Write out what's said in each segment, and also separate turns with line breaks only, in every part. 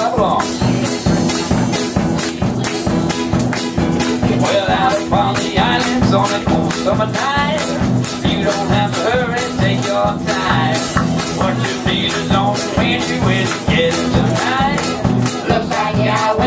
on. Well, out upon the islands on a cool summer night, you don't have to hurry, take your time. What you need is on the wind, you you get tonight. Looks like you got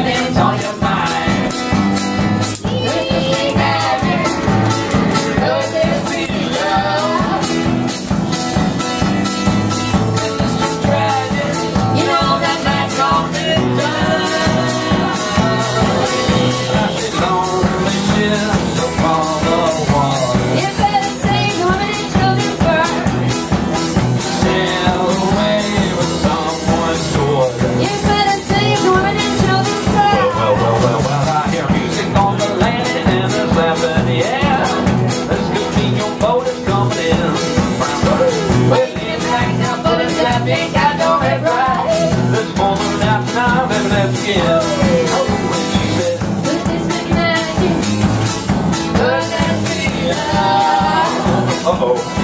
that ain't got no red right. This woman after now, baby, let's begin. Oh,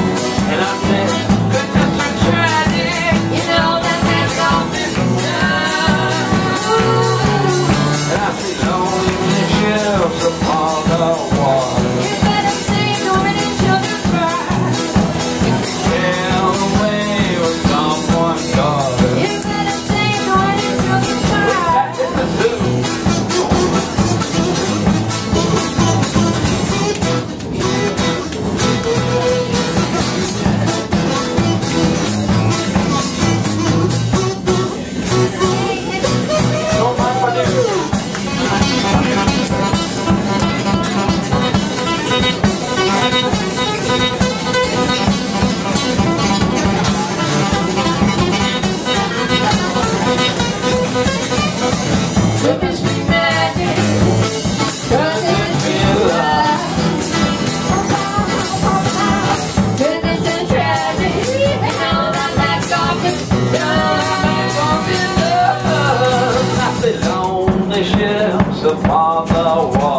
The the wall.